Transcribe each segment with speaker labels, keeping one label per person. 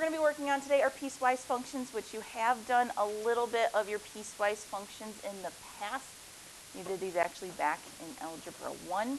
Speaker 1: we're going to be working on today are piecewise functions, which you have done a little bit of your piecewise functions in the past. You did these actually back in Algebra 1.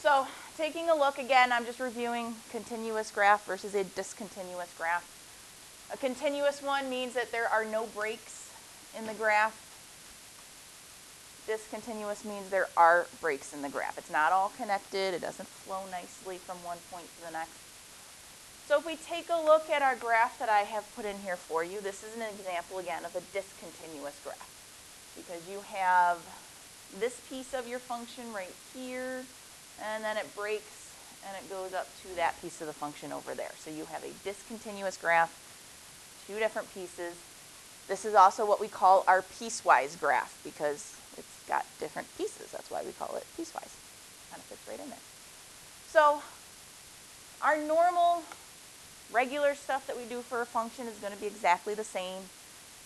Speaker 1: So taking a look again, I'm just reviewing continuous graph versus a discontinuous graph. A continuous one means that there are no breaks in the graph. Discontinuous means there are breaks in the graph. It's not all connected. It doesn't flow nicely from one point to the next. So if we take a look at our graph that I have put in here for you, this is an example again of a discontinuous graph because you have this piece of your function right here and then it breaks and it goes up to that piece of the function over there. So you have a discontinuous graph, two different pieces. This is also what we call our piecewise graph because it's got different pieces. That's why we call it piecewise. Kind of fits right in there. So our normal regular stuff that we do for a function is going to be exactly the same.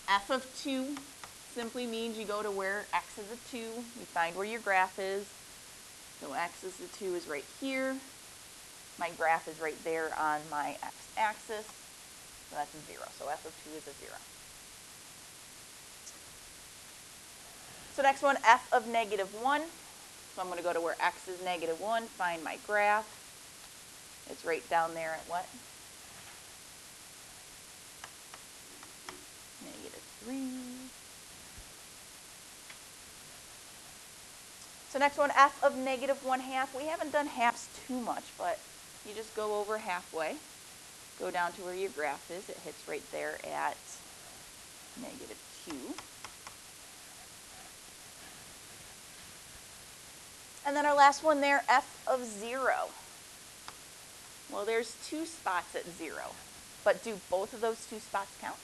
Speaker 1: f of 2 simply means you go to where x is a 2, you find where your graph is. So x is a 2 is right here. My graph is right there on my x-axis. So that's a 0. So f of 2 is a 0. So next one, f of negative 1. So I'm going to go to where x is negative 1, find my graph. It's right down there at what? Negative 3. So next one, f of negative 1 half. We haven't done halves too much, but you just go over halfway. Go down to where your graph is. It hits right there at negative 2. And then our last one there, f of 0. Well, there's two spots at 0. But do both of those two spots count?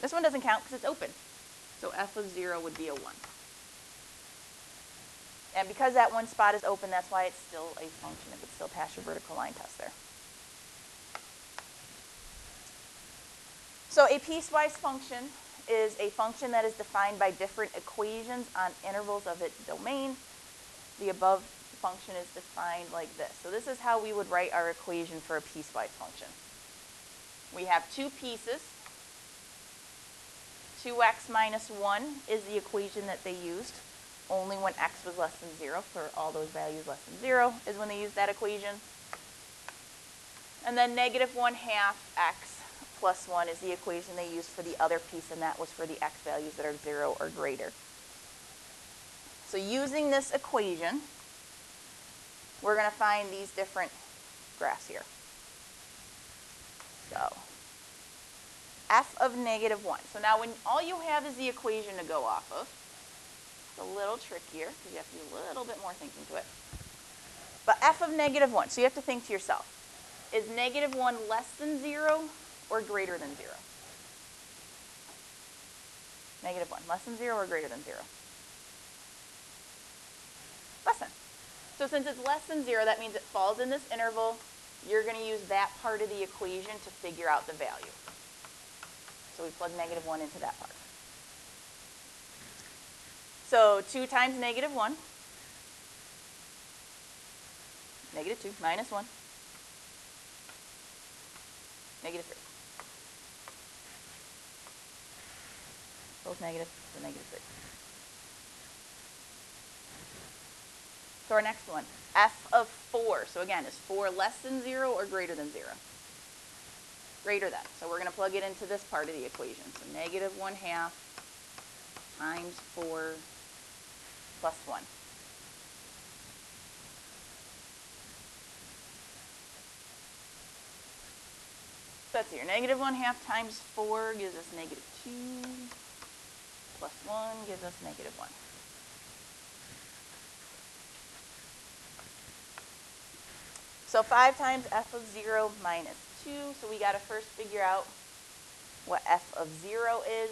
Speaker 1: This one doesn't count because it's open. So f of 0 would be a 1. And because that one spot is open, that's why it's still a function. It would still pass your vertical line test there. So a piecewise function is a function that is defined by different equations on intervals of its domain the above function is defined like this. So this is how we would write our equation for a piecewise function. We have two pieces. 2x minus 1 is the equation that they used. Only when x was less than 0, for all those values less than 0, is when they used that equation. And then negative 1 half x plus 1 is the equation they used for the other piece, and that was for the x values that are 0 or greater. So using this equation, we're going to find these different graphs here. So f of negative 1. So now when all you have is the equation to go off of, it's a little trickier because you have to do a little bit more thinking to it. But f of negative 1, so you have to think to yourself, is negative 1 less than 0 or greater than 0? Negative 1, less than 0 or greater than 0? Less than. So since it's less than zero, that means it falls in this interval. You're going to use that part of the equation to figure out the value. So we plug negative 1 into that part. So 2 times negative 1, negative 2, minus 1, negative 3. Both negative, so negative 3. So our next one, f of 4. So again, is 4 less than 0 or greater than 0? Greater than. So we're going to plug it into this part of the equation. So negative 1 half times 4 plus 1. So that's here. Negative 1 half times 4 gives us negative 2 plus 1 gives us negative 1. So 5 times f of 0 minus 2. So we got to first figure out what f of 0 is.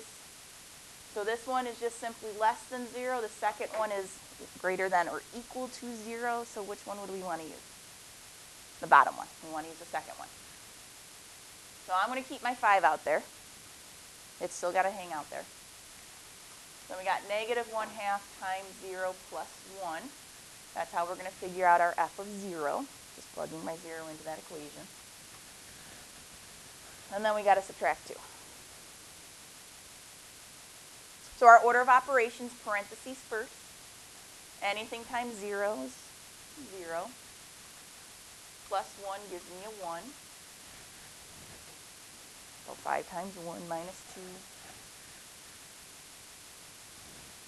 Speaker 1: So this one is just simply less than 0. The second one is greater than or equal to 0. So which one would we want to use? The bottom one. We want to use the second one. So I'm going to keep my 5 out there. It's still got to hang out there. So we got negative 1 half times 0 plus 1. That's how we're going to figure out our f of 0. Just plugging my 0 into that equation. And then we got to subtract 2. So our order of operations, parentheses first. Anything times 0 is 0. Plus 1 gives me a 1. So 5 times 1 minus 2.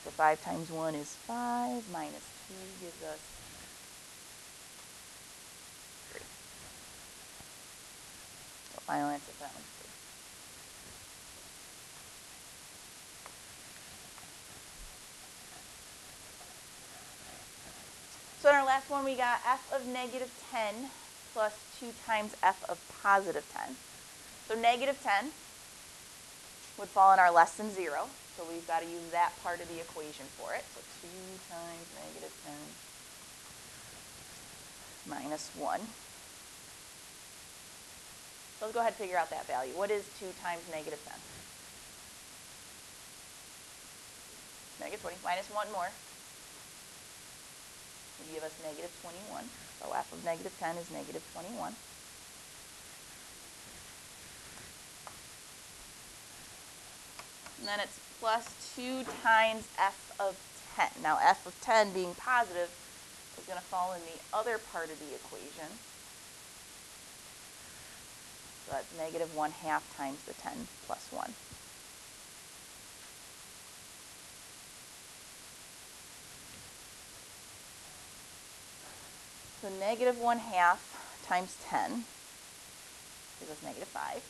Speaker 1: So 5 times 1 is 5, minus 2 gives us 3. So final answer for that one. So in our last one, we got f of negative 10 plus 2 times f of positive 10. So negative 10 would fall in our less than 0. So we've got to use that part of the equation for it. So 2 times negative 10 minus 1. So let's go ahead and figure out that value. What is 2 times negative 10? Negative 20 minus 1 more would give us negative 21. So f of negative 10 is negative 21. And then it's plus 2 times f of 10. Now f of 10 being positive is going to fall in the other part of the equation. So that's negative 1 half times the 10 plus 1. So negative 1 half times 10 gives us negative 5.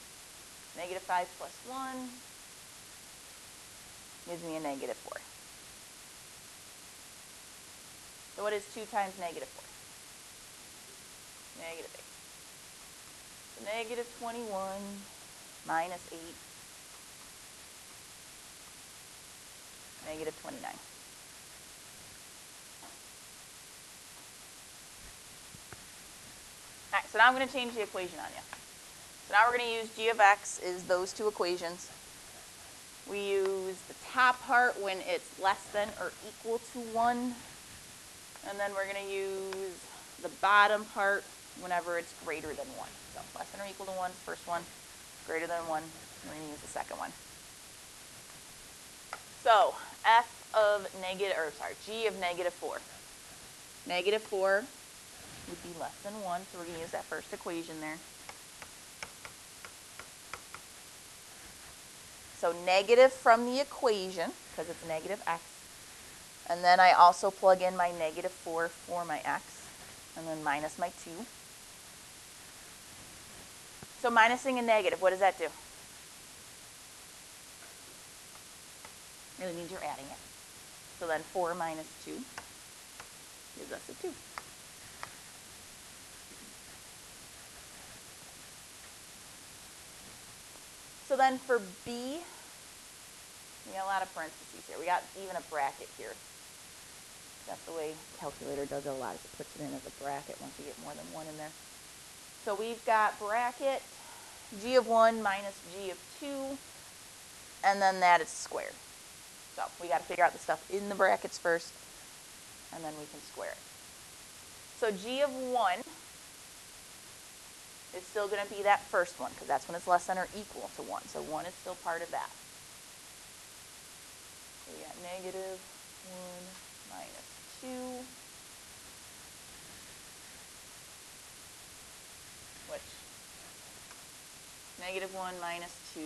Speaker 1: Negative 5 plus 1 gives me a negative 4. So what is 2 times negative 4? Negative 8. So negative 21 minus 8, negative 29. All right, so now I'm going to change the equation on you. So now we're going to use g of x is those two equations. We use the top part when it's less than or equal to 1. And then we're going to use the bottom part whenever it's greater than 1. So less than or equal to 1, first one. Greater than 1, we're going to use the second one. So f of negative, or sorry, g of negative 4. Negative 4 would be less than 1, so we're going to use that first equation there. So negative from the equation, because it's negative x. And then I also plug in my negative 4 for my x, and then minus my 2. So minusing a negative, what does that do? Really means you're adding it. So then 4 minus 2 gives us a 2. So then for B, we got a lot of parentheses here. We got even a bracket here. That's the way calculator does it a lot. is It puts it in as a bracket once you get more than one in there. So we've got bracket g of 1 minus g of 2, and then that is squared. So we got to figure out the stuff in the brackets first, and then we can square it. So g of 1 is still going to be that first one, because that's when it's less than or equal to 1. So 1 is still part of that. So we got negative 1 minus 2, which negative 1 minus 2,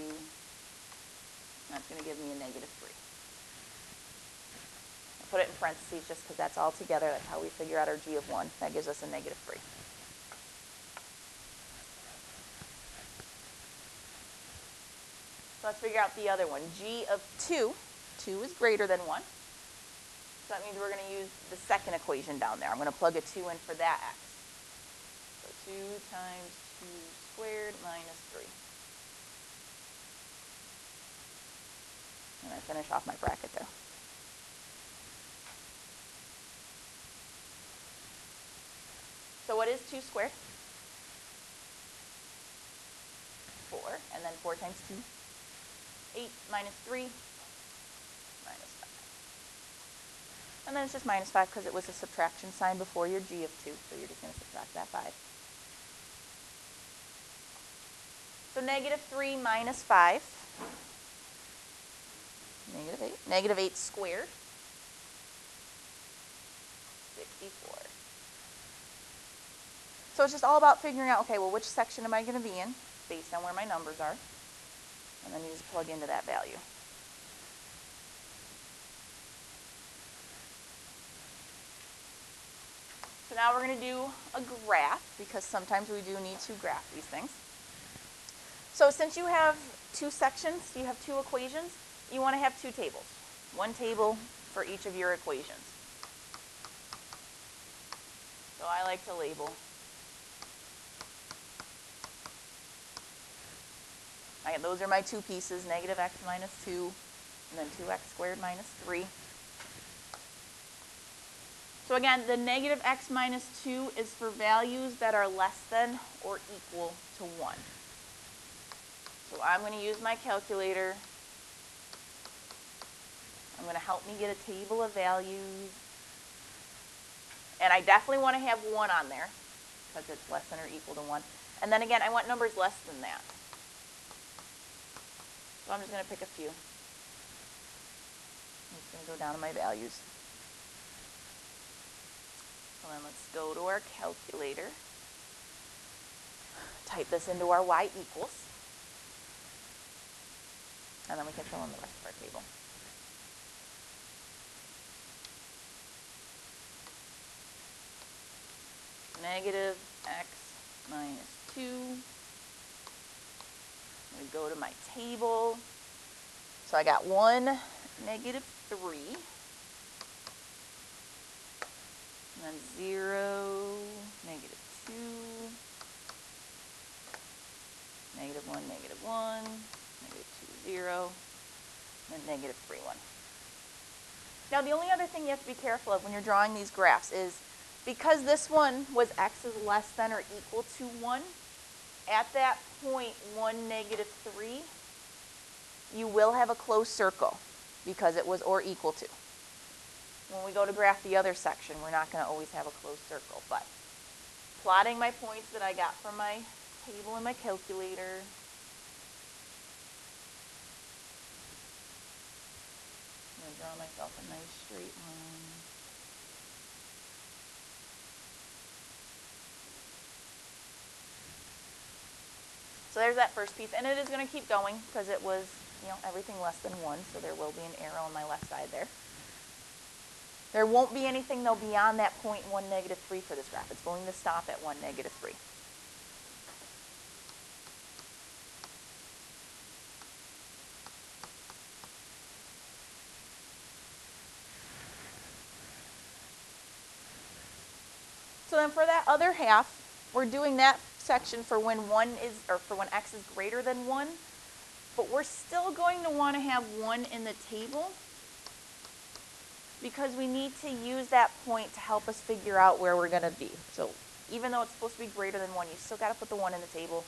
Speaker 1: that's going to give me a negative 3. I put it in parentheses just because that's all together. That's how we figure out our g of 1. That gives us a negative 3. So let's figure out the other one. g of 2. 2 is greater than 1. So that means we're going to use the second equation down there. I'm going to plug a 2 in for that x. So 2 times 2 squared minus 3. And I finish off my bracket there. So what is 2 squared? 4. And then 4 times 2 8 minus 3, minus 5. And then it's just minus 5 because it was a subtraction sign before your g of 2, so you're just going to subtract that 5. So negative 3 minus 5, negative 8, negative 8 squared, 64. So it's just all about figuring out, okay, well, which section am I going to be in based on where my numbers are? And then you just plug into that value. So now we're going to do a graph because sometimes we do need to graph these things. So since you have two sections, you have two equations, you want to have two tables. One table for each of your equations. So I like to label. I, those are my two pieces, negative x minus 2, and then 2x squared minus 3. So again, the negative x minus 2 is for values that are less than or equal to 1. So I'm going to use my calculator. I'm going to help me get a table of values. And I definitely want to have 1 on there because it's less than or equal to 1. And then again, I want numbers less than that. So I'm just going to pick a few. I'm just going to go down to my values. So then let's go to our calculator. Type this into our y equals. And then we can fill in the rest of our table. Negative x minus 2. I'm to go to my table. So I got 1, negative 3. and then 0, negative 2, negative 1, negative 1, negative 2, 0, and negative 3, 1. Now the only other thing you have to be careful of when you're drawing these graphs is because this one was x is less than or equal to 1, at that point 1, negative 3, you will have a closed circle because it was or equal to. When we go to graph the other section, we're not going to always have a closed circle, but plotting my points that I got from my table and my calculator. I'm going to draw myself a nice straight line. So there's that first piece, and it is going to keep going because it was, you know, everything less than 1, so there will be an arrow on my left side there. There won't be anything though beyond that point 1, negative 3 for this graph. It's going to stop at 1, negative 3. So then for that other half, we're doing that section for when 1 is, or for when x is greater than 1, but we're still going to want to have 1 in the table because we need to use that point to help us figure out where we're going to be. So even though it's supposed to be greater than 1, you still got to put the 1 in the table.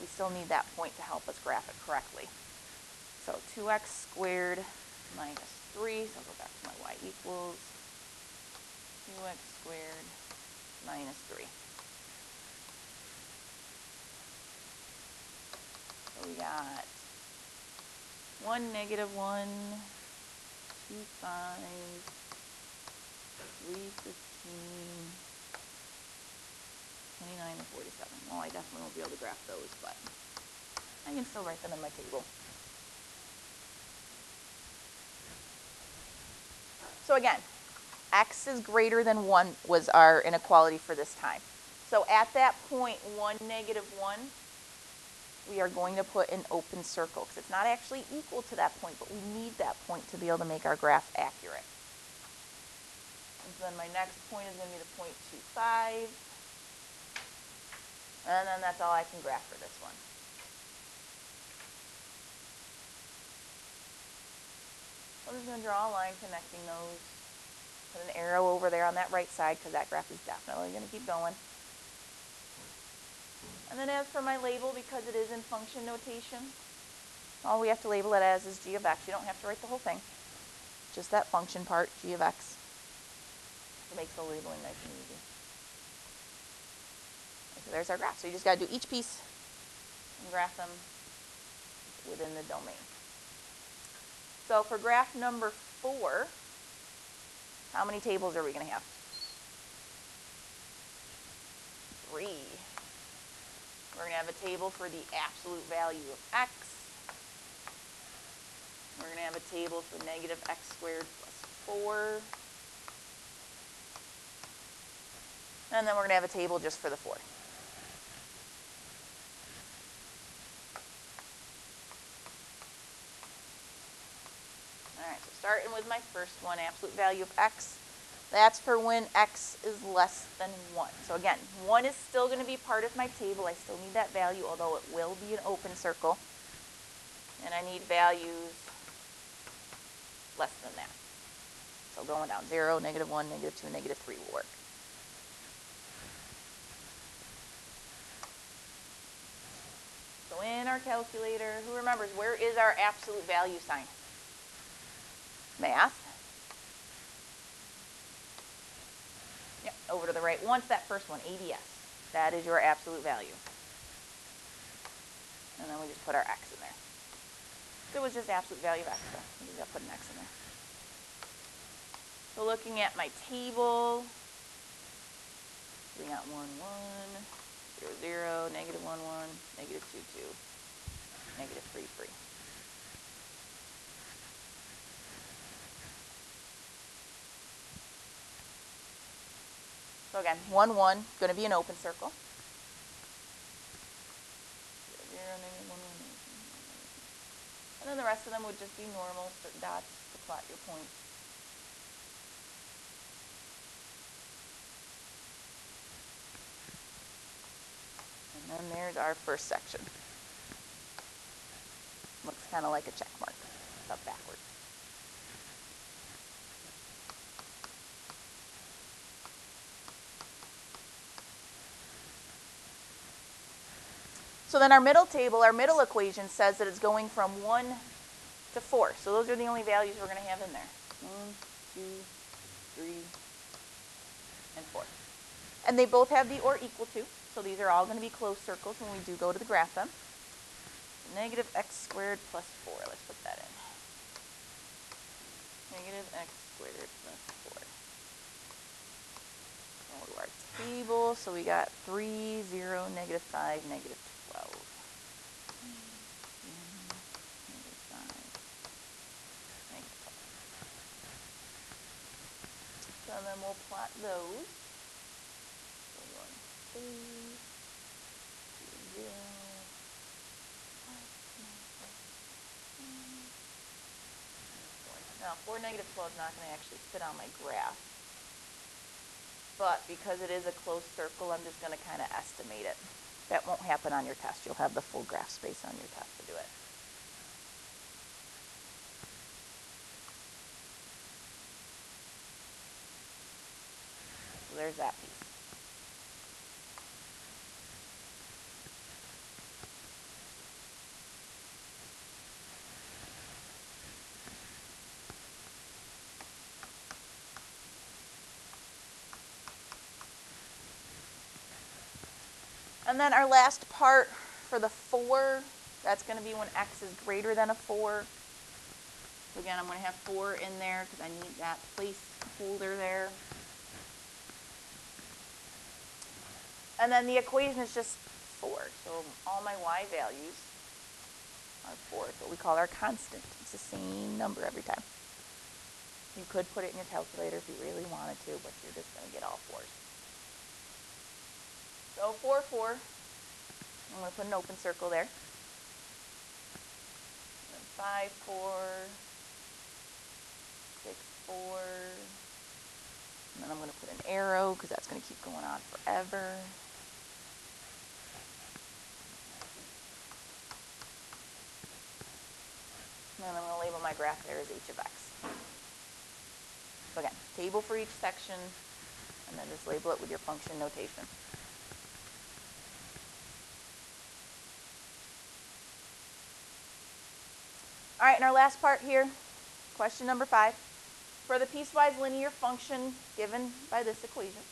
Speaker 1: We still need that point to help us graph it correctly. So 2x squared minus 3, so I'll go back to my y equals 2x squared minus 3. We got 1, negative 1, 2, 5, 315, 29, and 47. Well, I definitely won't be able to graph those, but I can still write them in my table. So again, x is greater than 1 was our inequality for this time. So at that point, 1, negative 1, we are going to put an open circle because it's not actually equal to that point, but we need that point to be able to make our graph accurate. And so then my next point is going to be the point 0.25. And then that's all I can graph for this one. I'm just going to draw a line connecting those. Put an arrow over there on that right side because that graph is definitely going to keep going. And then as for my label, because it is in function notation, all we have to label it as is g of x. You don't have to write the whole thing. Just that function part, g of x. It makes the labeling nice and easy. so there's our graph. So you just got to do each piece and graph them within the domain. So for graph number four, how many tables are we going to have? Three. We're going to have a table for the absolute value of x. We're going to have a table for negative x squared plus 4. And then we're going to have a table just for the 4. All right, so starting with my first one, absolute value of x. That's for when x is less than 1. So again, 1 is still going to be part of my table. I still need that value, although it will be an open circle. And I need values less than that. So going down 0, negative 1, negative 2, negative 3 will work. So in our calculator, who remembers, where is our absolute value sign? Math. Over to the right. Once that first one, ABS. That is your absolute value. And then we just put our x in there. If it was just absolute value of x, so we just put an x in there. So looking at my table, we got 1, 1, 0, 0, negative 1, 1, negative 2, 2, negative 3, 3. So again, 1, 1, going to be an open circle. 0, 0, negative 1, 1, negative And then the rest of them would just be normal dots to plot your points. And then there's our first section. Looks kind of like a check mark, backwards. So then our middle table, our middle equation says that it's going from 1 to 4. So those are the only values we're going to have in there. 1, 2, 3, and 4. And they both have the or equal to. So these are all going to be closed circles when we do go to the graph them. Negative x squared plus 4. Let's put that in. Negative x squared plus 4. Go to our table. So we got 3, 0, negative 5, negative and then we'll plot those. So one, two, zero, Now, 4 negative 12 is not going to actually fit on my graph. But because it is a closed circle, I'm just going to kind of estimate it. That won't happen on your test. You'll have the full graph space on your test to do it. There's that piece. And then our last part for the 4, that's going to be when x is greater than a 4. So again, I'm going to have 4 in there because I need that placeholder there. And then the equation is just 4. So all my y values are 4. It's what we call our constant. It's the same number every time. You could put it in your calculator if you really wanted to, but you're just going to get all 4s. So 4, 4. I'm going to put an open circle there. And 5, 4, 6, 4. And then I'm going to put an arrow because that's going to keep going on forever. And I'm going to label my graph there as h of x. So again, table for each section, and then just label it with your function notation. All right, and our last part here, question number five. For the piecewise linear function given by this equation,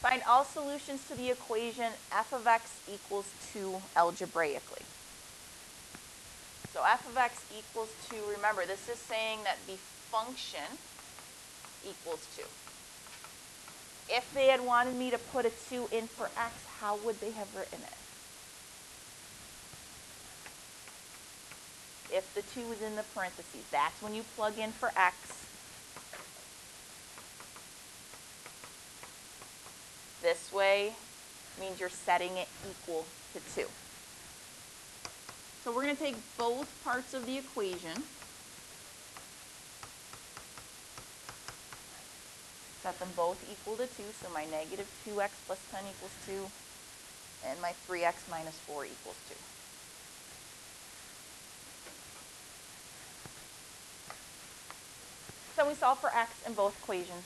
Speaker 1: find all solutions to the equation f of x equals 2 algebraically. So f of x equals 2. Remember, this is saying that the function equals 2. If they had wanted me to put a 2 in for x, how would they have written it? If the 2 is in the parentheses, that's when you plug in for x. This way means you're setting it equal to 2. So we're going to take both parts of the equation, set them both equal to 2, so my negative 2x plus 10 equals 2, and my 3x minus 4 equals 2. So we solve for x in both equations.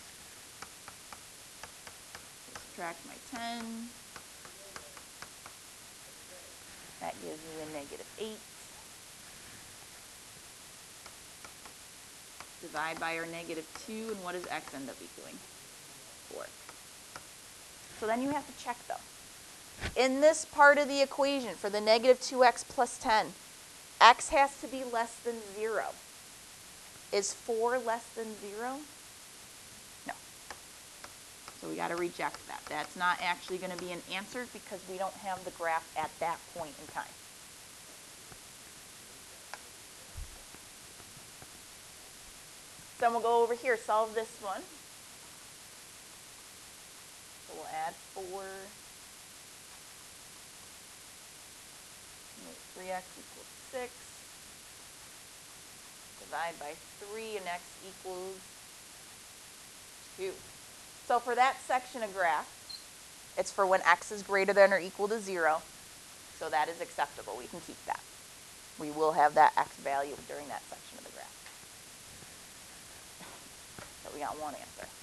Speaker 1: Subtract my 10. That gives me a negative 8. Divide by our negative 2, and what does x end up equaling? 4. So then you have to check, though. In this part of the equation, for the negative 2x plus 10, x has to be less than 0. Is 4 less than 0? So we got to reject that. That's not actually going to be an answer because we don't have the graph at that point in time. Then we'll go over here, solve this one. So we'll add 4. Make 3x equals 6. Divide by 3 and x equals 2. So for that section of graph, it's for when x is greater than or equal to 0. So that is acceptable. We can keep that. We will have that x value during that section of the graph. So we got one answer.